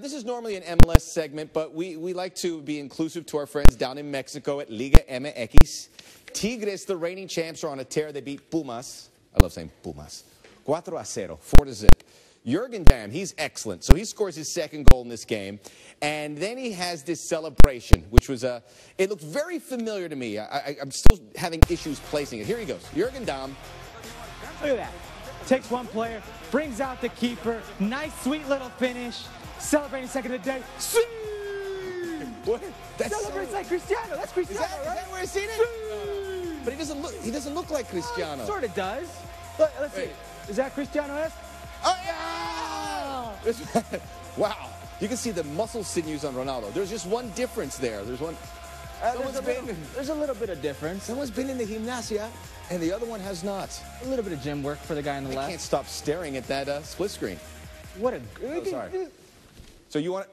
This is normally an MLS segment, but we, we like to be inclusive to our friends down in Mexico at Liga MX. Tigres, the reigning champs, are on a tear. They beat Pumas. I love saying Pumas. 4 a 0, 4 to zip. Jurgen Damm, he's excellent. So he scores his second goal in this game. And then he has this celebration, which was a, it looked very familiar to me. I, am still having issues placing it. Here he goes. Jurgen Damm. Look at that. Takes one player, brings out the keeper. Nice, sweet little finish. Celebrating second of the day. See! What? That's Celebrates so... like Cristiano. That's Cristiano, is that, right? Is that where I've seen it? But he doesn't look. He doesn't look like Cristiano. sort of does. Let's Wait. see. Is that Cristiano-esque? Oh yeah! wow. You can see the muscle sinews on Ronaldo. There's just one difference there. There's one. Uh, there's, a little, there's, a little, bit of difference. Someone's been in the gymnasia, and the other one has not. A little bit of gym work for the guy on the I left. I can't stop staring at that uh, split screen. What a... Oh, sorry. So you want